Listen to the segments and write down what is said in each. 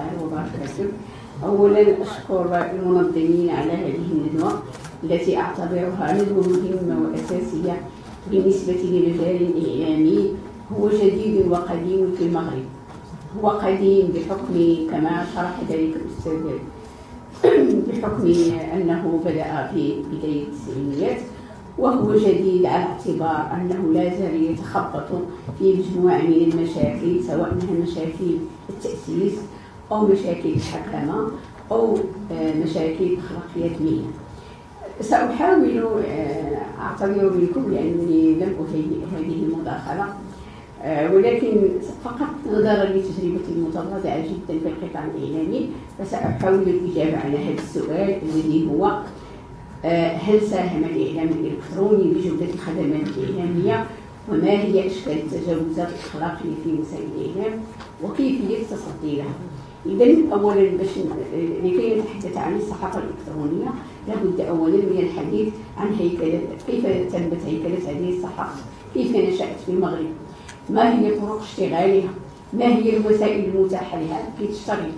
وبركاته أولا أشكر المنظمين على هذه الندوة التي أعتبرها ندوة مهمة وأساسية بالنسبة لرجال الإعلامي. هو جديد وقديم في المغرب. هو قديم بحكم كما شرح ذلك الأستاذ بحكم أنه بدأ في بداية التسعينيات وهو جديد على اعتبار أنه لا زال يتخبط في مجموعة من المشاكل سواء مشاكل التأسيس أو مشاكل الحكامة أو مشاكل أخلاقيات مهنة سأحاول أعتذر منكم لأنني لم أهيئ هذه المداخلة ولكن فقط نظرا لتجربتي المتواضعة جدا في القطاع الإعلامي فسأحاول الإجابة على هذا السؤال الذي هو هل ساهم الإعلام الإلكتروني بجودة الخدمات الإعلامية؟ وما هي أشكال التجاوزات الأخلاقية في وسائل الإعلام وكيفية التصدي لها إذا أولا باش لكي نتحدث عن الصحافة الإلكترونية لابد أولا من الحديث عن هيكلة كيف تمت هيكلة هذه الصحافة؟ كيف نشأت في المغرب؟ ما هي طرق اشتغالها؟ ما هي الوسائل المتاحة لها كي تشتغل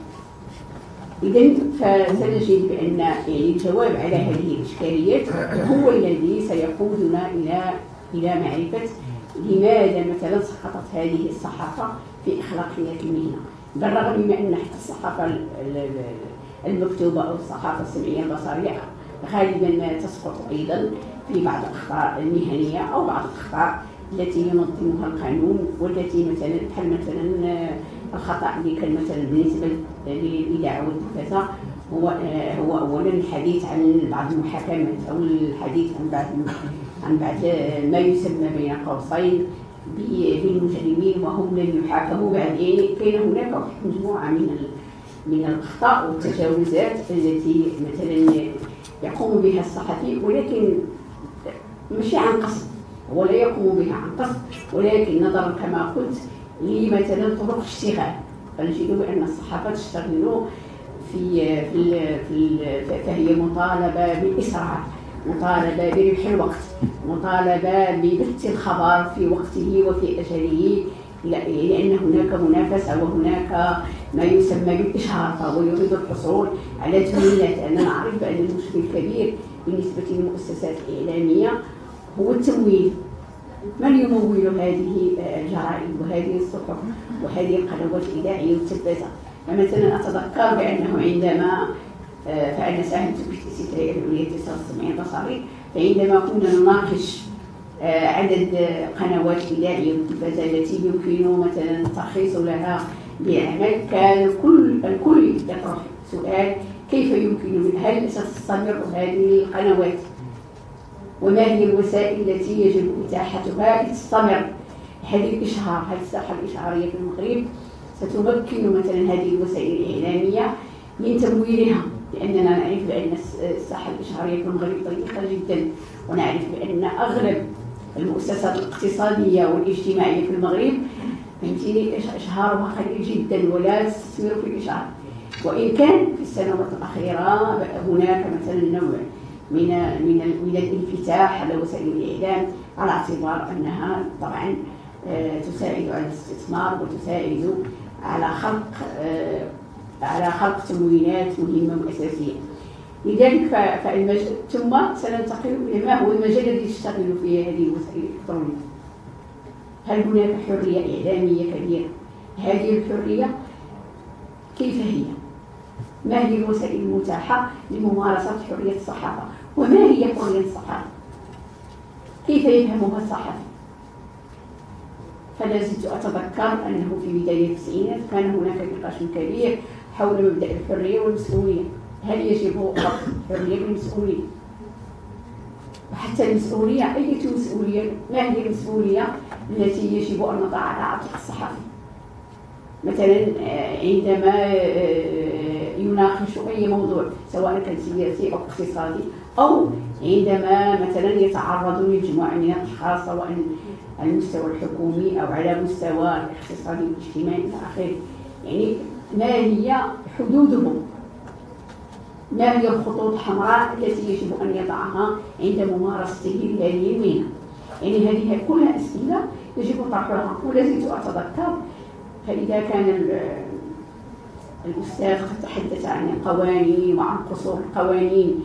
إذا فسنجد بأن يعني الجواب على هذه الإشكاليات هو الذي سيقودنا إلى إلى معرفة لماذا مثلا سقطت هذه الصحافة في أخلاقيات المهنة بالرغم من أن حتى الصحافة المكتوبة أو الصحافة السمعية البصرية غالبا تسقط أيضا في بعض الأخطاء المهنية أو بعض الأخطاء التي ينظمها القانون والتي مثلا بحال مثلا الخطأ اللي كان مثلا بالنسبة للاذاعه والتلفزه هو هو اولا الحديث عن بعض المحاكمات أو الحديث عن بعض عن بعض ما يسمى بين قوسين بالمجرمين وهم لم يحاكموا بعد يعني كاين هناك مجموعة من من الأخطاء والتجاوزات التي مثلا يقوم بها الصحفي ولكن ماشي عن قصد هو لا يقوم بها عن قصد ولكن نظرا كما قلت لمثلا طرق اشتغال فنجد بأن الصحافة تشتغل في في في فهي مطالبة بالإسراع. مطالبة بربح الوقت مطالبة ببث الخبر في وقته وفي أجله لأن هناك منافسة وهناك ما يسمى بالاشهار فهو يريد الحصول على تمويلات لاننا نعرف بأن المشكل الكبير بالنسبة للمؤسسات الإعلامية هو التمويل. من يمول هذه الجرائد وهذه الصحف وهذه القنوات الإذاعية والتلفزة؟ فمثلا أتذكر بأنه عندما فأنا ساهمت الهيئة العليا للاتصال السمعي البصري فعندما كنا نناقش عدد قنوات إذاعية والتلفزة التي يمكن مثلا الترخيص لها بعمل كان كل الكل يطرح سؤال كيف يمكن هل ستستمر هذه القنوات؟ وما هي الوسائل التي يجب إتاحتها لتستمر؟ هذه الإشهار هذه الساحة الإشهارية في المغرب؟ ستمكن مثلا هذه الوسائل الإعلامية من تمويلها. لأننا نعرف بأن الساحة الإشهارية في المغرب ضيقة جدا ونعرف بأن أغلب المؤسسات الاقتصادية والاجتماعية في المغرب فهمتيني؟ إشهارها قليل جدا ولا تستثمر في الإشهار وإن كان في السنوات الأخيرة هناك مثلا نوع من من من الانفتاح على وسائل الإعلام على اعتبار أنها طبعا تساعد على الاستثمار وتساعد على خلق على خلق تموينات مهمة وأساسية. لذلك فالمجال ثم سننتقل إلى ما هو المجال الذي تشتغل فيه هذه الوسائل الإلكترونية. هل هناك حرية إعلامية كبيرة؟ هذه الحرية كيف هي؟ ما هي الوسائل المتاحة لممارسة حرية الصحافة؟ وما هي حرية الصحافة؟ كيف يفهمها الصحفي فلا زلت أتذكر أنه في بداية التسعينات كان هناك نقاش كبير حول مبدأ الحرية والمسؤولية. هل يجب الحرية بالمسؤولية وحتى المسؤولية أي مسؤولية؟ ما هي المسؤولية التي يجب أن نضعها على عاتق الصحفي مثلا عندما يناقش أي موضوع سواء كان سياسي أو اقتصادي أو عندما مثلا يتعرض لمجموعه من الأشخاص سواء على المستوى الحكومي أو على مستوى الاقتصادي والاجتماعي إلى آخره. يعني ما هي حدودهم؟ ما هي الخطوط الحمراء التي يجب أن يضعها عند ممارسته لهذه المهنه يعني هذه كلها أسئلة يجب طرحها. ولا زلت أتذكر فإذا كان الأستاذ قد تحدث عن القوانين وعن قصور القوانين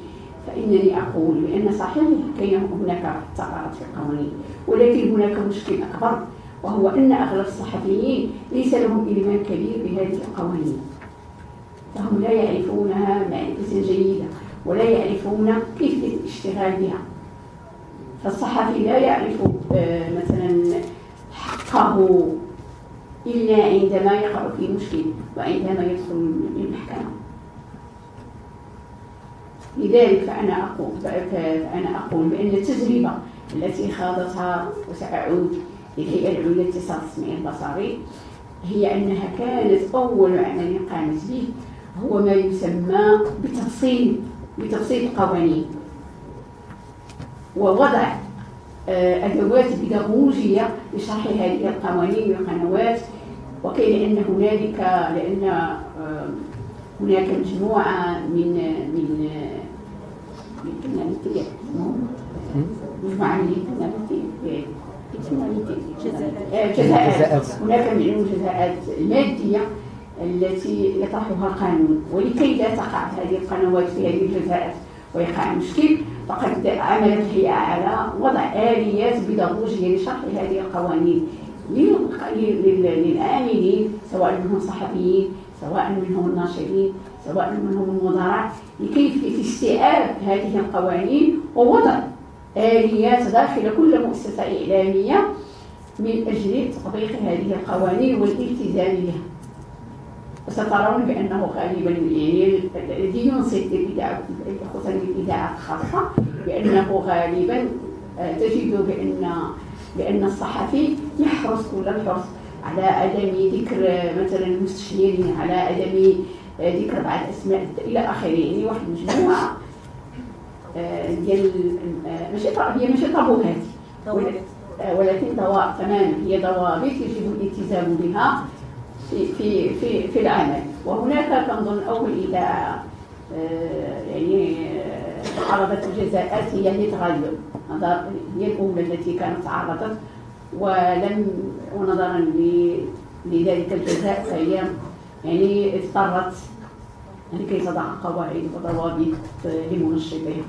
فإنني أقول بأن صحيح كان هناك ثغرات في القوانين ولكن هناك مشكل أكبر. وهو أن أغلب الصحفيين ليس لهم إيمان كبير بهذه القوانين. فهم لا يعرفونها معرفة جيدة ولا يعرفون كيف الاشتغال بها. فالصحفي لا يعرف آه، مثلا حقه إلا عندما يقع في مشكل وعندما يدخل المحكمة لذلك فأنا أقول فأنا أقول بأن التجربة التي خاضتها وسأعود للاتصال التسميع البصري. هي أنها كانت أول عمل قامت به هو ما يسمى بتفصيل بتفصيل القوانين ووضع آه، أدوات بيداغوجية لشرح هذه القوانين والقنوات. وكي لأن هنالك لأن آه، هناك مجموعة من من من مجموعة من جزاءات. هناك من الجزاءات المادية التي يطرحها القانون ولكي لا تقع هذه القنوات في هذه الجزاءات ويقع مشكل فقد عملت الهيئة على وضع آليات بيداغوجية لشرح هذه القوانين للعاملين سواء منهم صحفيين سواء منهم الناشرين سواء منهم المدراء لكيفية استيعاب هذه القوانين ووضع آليات داخل كل مؤسسة إعلامية من أجل تطبيق هذه القوانين والالتزام بها. وسترون بأنه غالبا يعني الذي ينصت خصوصا الإذاعة الخاصة بأنه غالبا آه، تجد بأن بأن الصحفي يحرص كل الحرص على عدم ذكر مثلا المستشيرين على عدم ذكر بعض الأسماء إلى آخره. يعني واحد مجموعة آه، ديال آه، ماشي هي ماشي طابوهات ولكن ضوابط تماما هي ضوابط يجب الالتزام بها في في في في العمل. وهناك كنظن أول اذاعه آه، يعني عرضت الجزاءات هي هي تغلب هي الاولى التي كانت عرضت. ولم ونظرا لذلك الجزاء فهي يعني اضطرت لكي تضع قواعد وضوابط لمنشطيها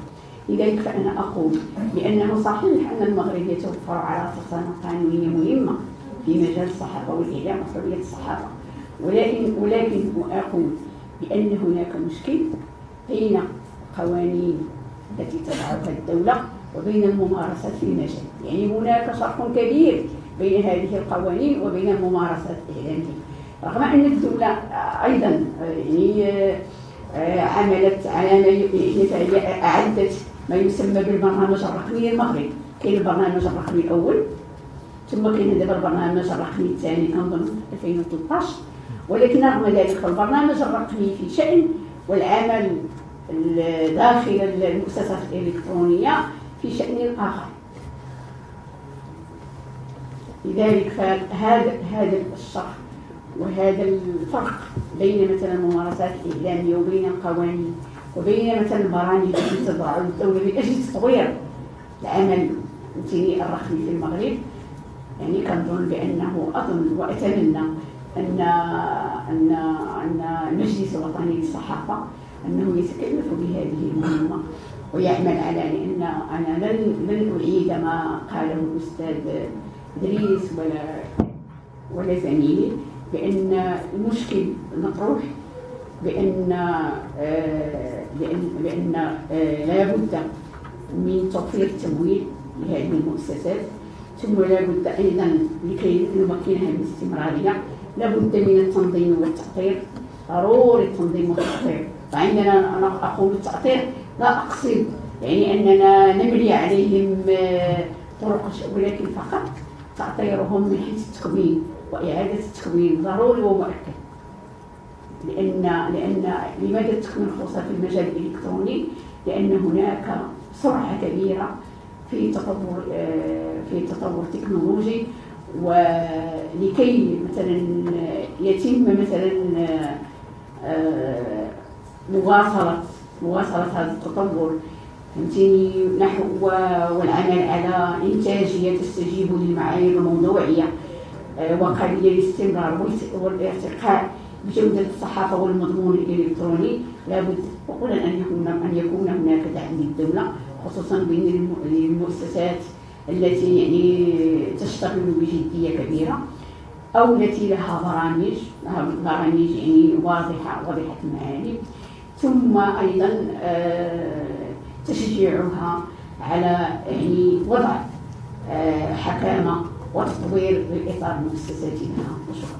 لذلك فأنا أقول بأنه صحيح أن المغرب يتوفر على تقنية قانونية مهمة في مجال الصحافة والإعلام وحرية الصحافة ولكن ولكن أقول بأن هناك مشكل بين القوانين التي تضعها الدولة وبين الممارسات في المجال. يعني هناك فرق كبير بين هذه القوانين وبين الممارسات الإعلامية رغم أن الدولة أيضا يعني عملت على ما أعدت ما يسمى بالبرنامج الرقمي المغرب كاين البرنامج الرقمي الأول ثم كاين دابا البرنامج الرقمي الثاني كنظن 2013 ولكن رغم ذلك فالبرنامج الرقمي في شأن والعمل داخل المؤسسات الإلكترونية في شأن آخر لذلك فهذا هذا الشرح وهذا الفرق بين مثلا الممارسات الإعلامية وبين القوانين. وبين مثلا البرامج التي تضع الدولة من أجل تطوير العمل الرقمي في المغرب يعني كنظن بأنه أظن وأتمنى أن أن أن المجلس الوطني للصحافة أنه يتكلف بهذه المهمة ويعمل على لأن أنا لن لن أعيد ما قاله الأستاذ إدريس ولا ولا زميلي بأن المشكل مطروح بأن آه، بأن بأن آه، من توفير التمويل لهذه المؤسسات. ثم لا بد أيضا لكي نمكنها من الاستمرارية لا بد من التنظيم والتأطير ضروري التنظيم والتأطير وعندنا أنا أقول التأطير لا أقصد يعني أننا نملي عليهم آه، طرق ولكن فقط تأطيرهم من حيث التكوين وإعادة التكوين. ضروري ومؤكد. لأن لأن لماذا التكوين خصوصا في المجال الإلكتروني؟ لأن هناك سرعة كبيرة في تطور آه، في التطور التكنولوجي ولكي مثلا يتم مثلا آه، مواصلة مواصلة هذا التطور فهمتيني نحو والعمل على إنتاجية تستجيب للمعايير الموضوعية آه، وقابلية للاستمرار والارتقاء بجودة الصحافة والمضمون الإلكتروني لابد أولا أن يكون أن يكون هناك دعم للدولة خصوصا بين المؤسسات التي يعني تشتغل بجدية كبيرة أو التي لها برامج لها برامج يعني واضحة واضحة المعالم ثم أيضا آه، تشجيعها على يعني وضع آه، حكامة وتطوير الإطار المؤسساتي لها وشكرا